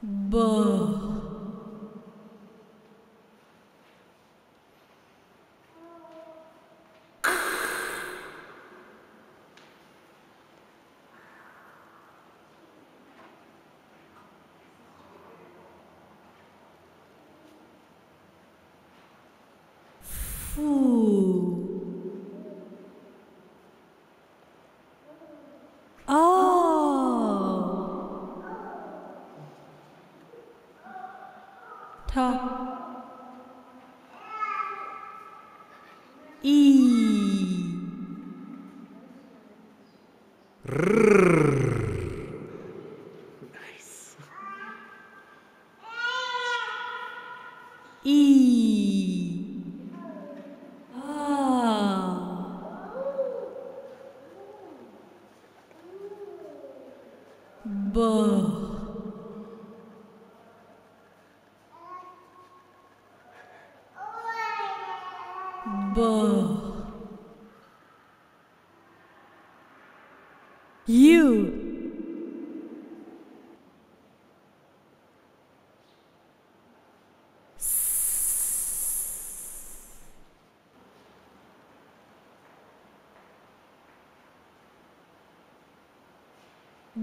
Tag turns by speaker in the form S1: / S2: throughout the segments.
S1: B. Foo. E. E. Ah. B. B. U.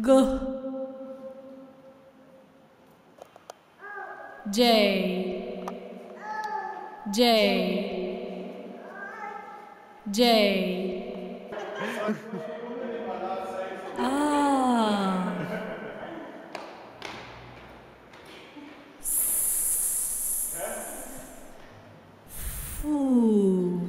S1: G. J. J. J. ah. S. Fu.